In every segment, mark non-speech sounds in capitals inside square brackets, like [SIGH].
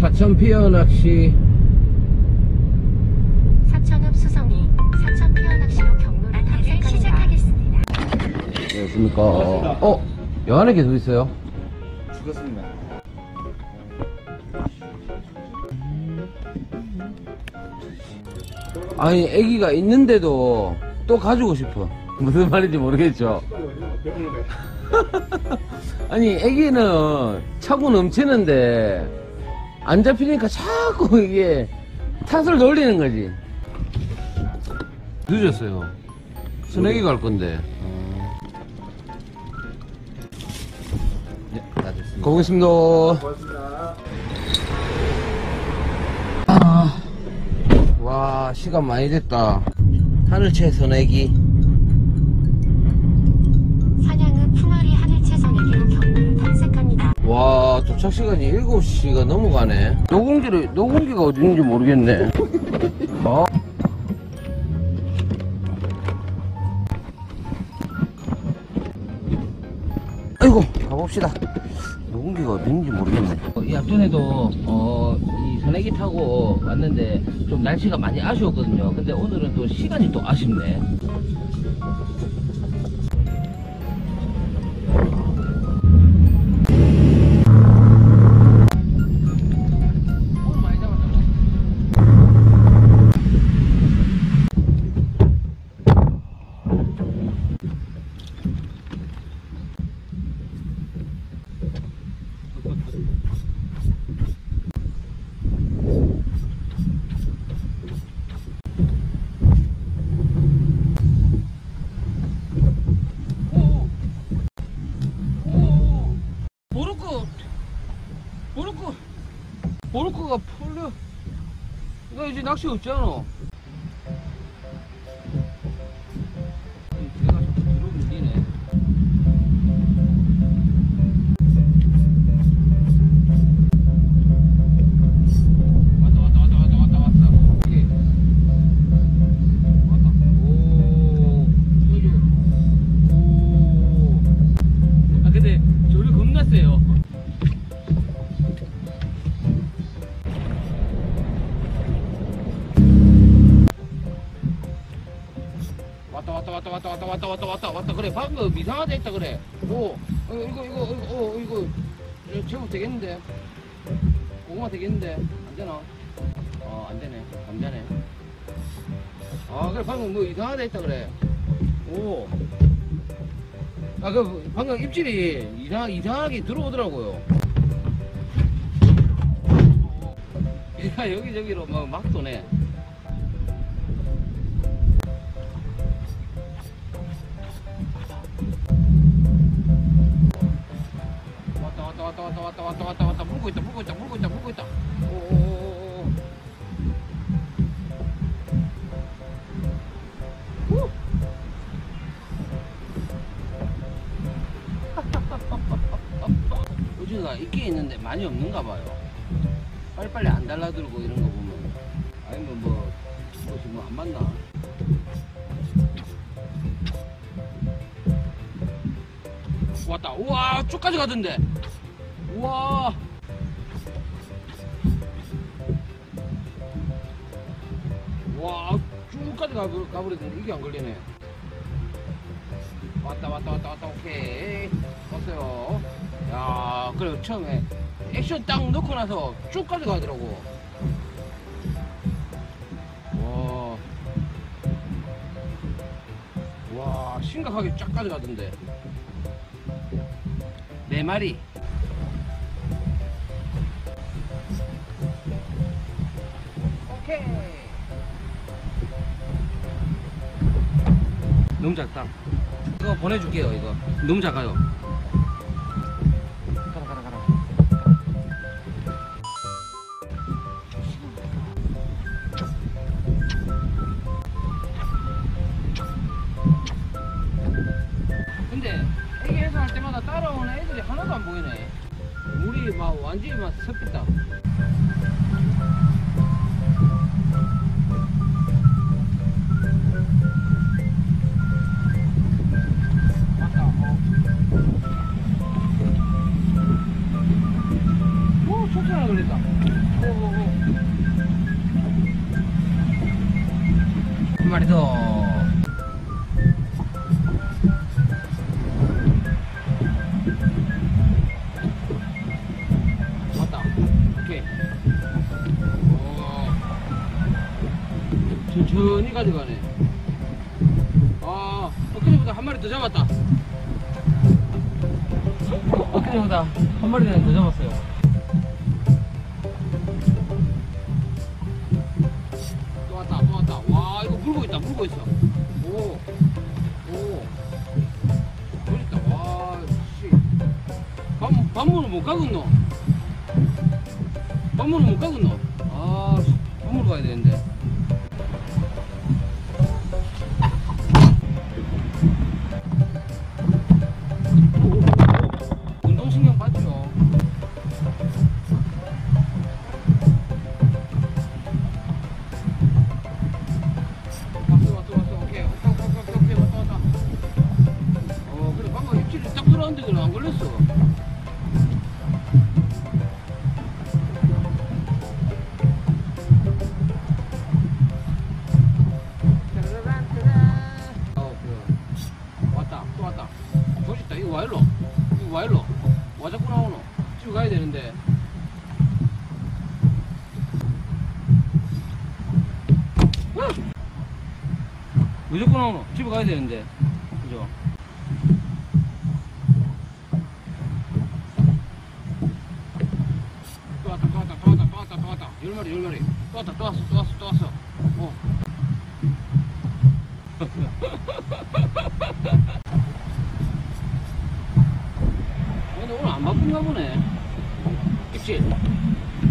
사천 피어 낚시 사천읍 수성이 사천 피어 낚시로 경로를 탐색합니다. 시작하겠습니다. 안녕하십니까 어? 여 안에 계속 있어요? 죽었습니다. 아니 애기가 있는데도 또 가지고 싶어 무슨 말인지 모르겠죠 [LAUGHS] 아니 애기는 차고 넘치는데 안 잡히니까 자꾸 이게 탓을 돌리는 거지. 늦었어요. 순애기 갈 건데. 네, 다 됐습니다. 가보겠습니다 고맙습니다. 아, 와 시간 많이 됐다. 하늘채 선애기 와 도착 시간이 7시가 넘어가네. 노공기를 노공기가 어디 있는지 모르겠네. 어? 아이고 가봅시다. 노공기가 어디 있는지 모르겠네. 이 앞전에도 어, 이 선애기 타고 왔는데 좀 날씨가 많이 아쉬웠거든요. 근데 오늘은 또 시간이 또 아쉽네 모로코가 풀려. 나 이제 낚시 없잖아 왔다 왔다 왔다 왔다 왔다 왔다 왔다 왔다. 그래 방금 이상하다 했다 그래. 오 어, 이거 이거 이거 어, 이거. 제법 되겠는데? 고구마 되겠는데? 안 되나? 어 안 되네. 감자네. 아 그래 방금 뭐 이상하다 했다 그래. 오. 아, 그, 방금 입질이 이상, 이상하게 들어오더라고요. [LAUGHS] 얘가 여기저기로 막, 막 도네. 물고 있다, 물고 있다, 물고 있다, 물고 있다. 오오오오오. 후. [LAUGHS] 우주가 있긴 있는데 많이 없는가 봐요. 빨리빨리 안 달라들고 이런 거 보면. 아니면 뭐, 혹시 뭐안 맞나? 왔다. 우와, 쭉까지 가던데. 우와. 와, 쭉까지 가, 가버리던데 이게 안 걸리네. 왔다 왔다 왔다 왔다. 오케이. 왔어요. 야 그래 처음에 액션 딱 넣고 나서 쭉 가져가더라고. 와. 와 심각하게 쫙 가져가던데. 네 마리. 오케이 너무 작다 이거 보내줄게요 이거. 너무 작아요. 가라 가라 가라. 근데 애기 해산할 때마다 따라오는 애들이 하나도 안 보이네. 물이 막 완전히 막 섞였다 놀랬다. 한 마리 더. 왔다. 오케이. 오. 천천히 가져가네. 아 엊그제보다 한 마리 더 잡았다. 엊그제보다 한 마리 더 잡았어요. 물고 있다, 물고 있어. 오, 오. 그랬다, 와, 씨. 밥, 밥물은 못 가겠노? 밥물은 못 가겠노? 안 걸렸어. 어, 그, 왔다, 자꾸 나오노? 집에 가야 되는데. 그죠? 또 왔다, 또 왔다, 또 왔다, 또 왔다, 또 왔다. 열 마리, 열 마리. 또 왔다, 또 왔어, 또 왔어, 또 왔어. 어. [LAUGHS] 근데 오늘 안 바쁜가 보네. 입질.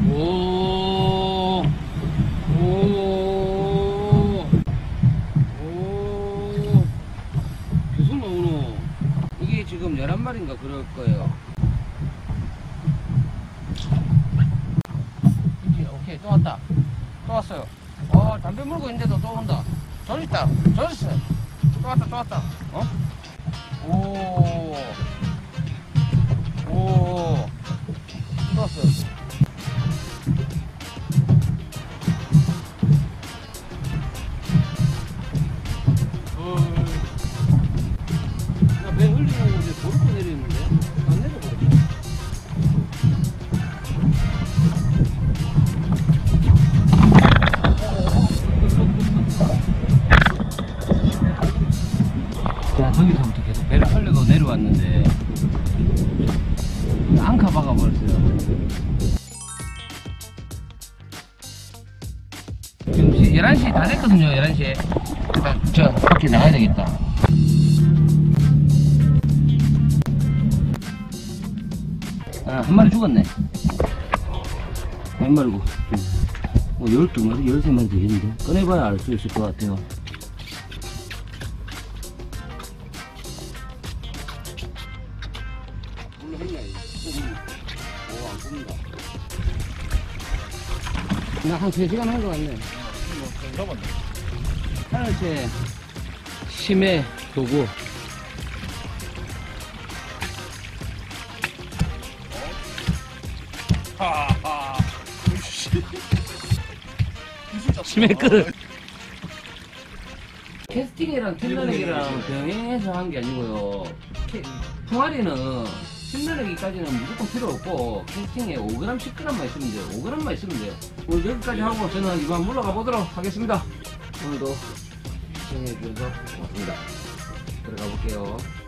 오. 오. 오. 계속 나오노. 이게 지금 11마리인가 그럴 거예요. 입질. 또 왔다. 또 왔어요. 어, 담배 물고 있는데도 또 온다. 저기 있다. 저기 있어. 또 왔다, 또 왔다. 어? 오. 오. 또 왔어. 나 자, 저기서부터 계속 배를 흘리고 내려왔는데 앙카 박아버렸어요. 지금 11시 다 됐거든요, 11시에. 일단 저 밖에 나가야 되겠다. 아, 한 마리 죽었네. 한 마리고. 뭐, 12마리, 13마리 되겠는데. 꺼내봐야 알 수 있을 것 같아요. 오, 안 뽑는다. 나한 3시간 한 것 같네. 하늘새 심해 도구. 심해 끝. 캐스팅이랑 캔너내기랑 병행해서 한 게 아니고요. 캐- 통아리는 캔너내기까지는 무조건 필요 없고 캐스팅에 5g, 10g만 있으면 돼요. 5g만 있으면 돼요. 오늘 여기까지 하고 저는 이만 물러가 보도록 하겠습니다. 오늘도 시청해 주셔서 고맙습니다. 들어가 볼게요.